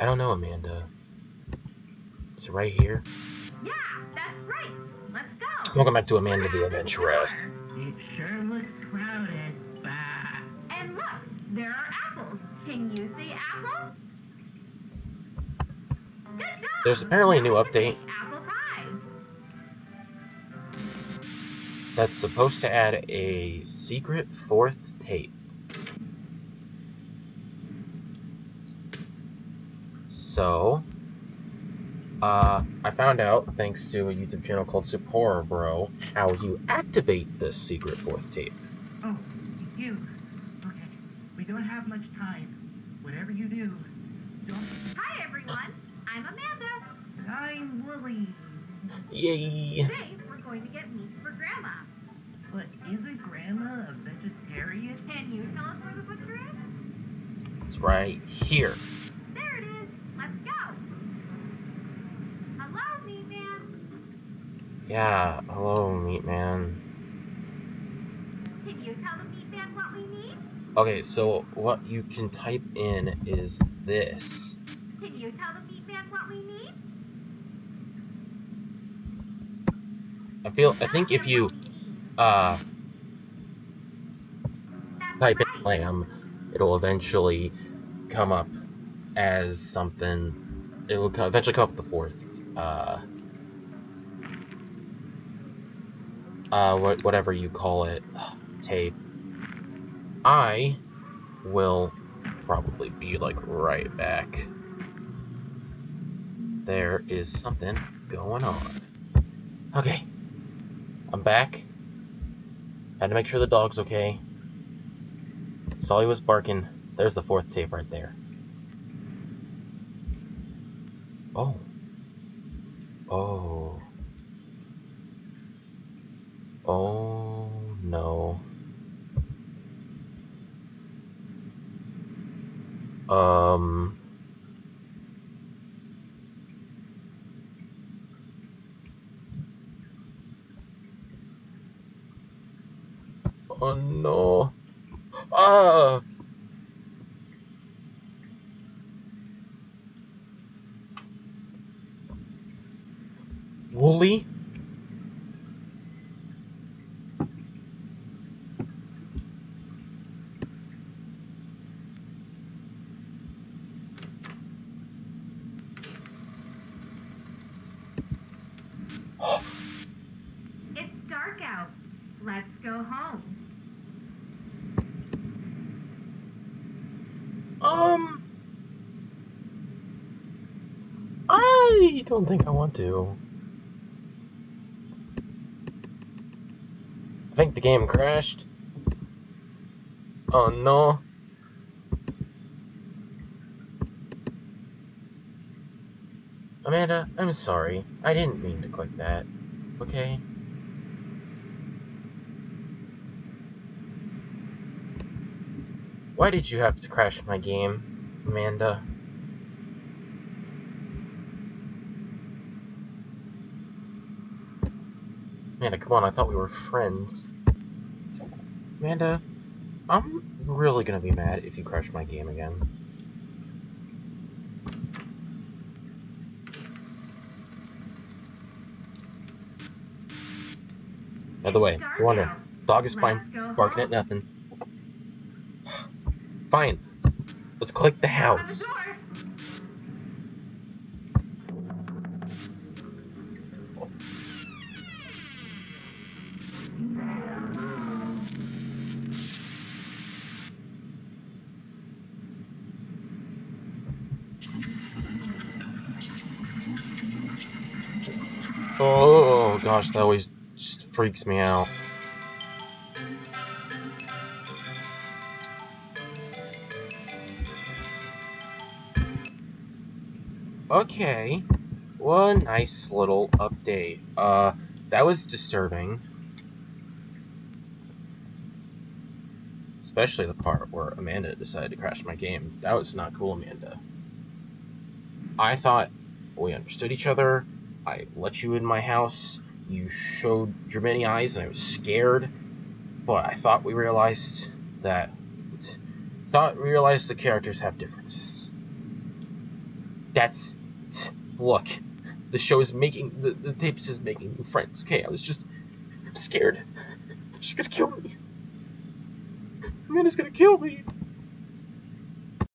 I don't know, Amanda. Is it right here? Yeah, that's right. Let's go. Welcome back to Amanda the Adventurer. It sure looks crowded, but And look, there are apples. Can you see apples? Good job. There's apparently a new Now we can update. Apple pie. That's supposed to add a secret fourth tape. So, uh, I found out, thanks to a YouTube channel called Supporter Bro, how you activate this secret fourth tape. oh, you. Okay, we don't have much time. Whatever you do, don't. Hi, everyone. I'm Amanda. I'm Wooly. Yay! Today, we're going to get meat for Grandma. But isn't Grandma a vegetarian? Can you tell us where the butcher is? It's right here. There it is. Let's go. Hello, meat man. Yeah, hello, Meat Man. Can you tell the meat man what we need? Okay, so what you can type in is this. Can you tell the meat man what we need? I feel, I think if you, uh, That's type right. in lamb, it'll eventually come up as something. It will eventually come up with the fourth. Uh, uh, what, whatever you call it, tape. I will probably be like right back. There is something going on. Okay, I'm back. Had to make sure the dog's okay. Sully was barking. There's the fourth tape right there. Oh. Oh. Oh no. Um. Oh no. Ah! Wooly? It's dark out. Let's go home. Um. I don't think I want to. I think the game crashed. Oh no. Amanda, I'm sorry. I didn't mean to click that. Okay? Why did you have to crash my game, Amanda? Amanda, come on, I thought we were friends. Amanda, I'm really gonna be mad if you crash my game again. By the way, you're wondering, dog is fine. Barking at nothing. Fine. Let's click the house. Oh gosh, that just freaks me out. Okay. One nice little update. Uh, that was disturbing. Especially the part where Amanda decided to crash my game. That was not cool, Amanda. I thought we understood each other. I let you in my house. You showed your many eyes, and I was scared. But I thought we realized that. Thought we realized the characters have differences. That's look. The show is making the, the tapes is making new friends. Okay, I was just I'm scared. She's gonna kill me. Amanda's gonna kill me.